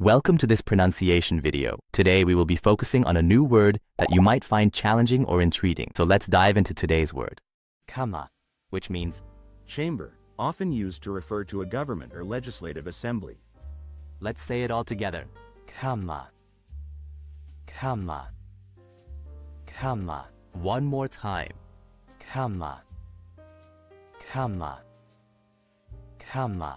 Welcome to this pronunciation video. Today we will be focusing on a new word that you might find challenging or intriguing. So let's dive into today's word. Kammer, which means Chamber, often used to refer to a government or legislative assembly. Let's say it all together. Kammer. Kammer. Kammer. One more time. Kammer. Kammer. Kammer.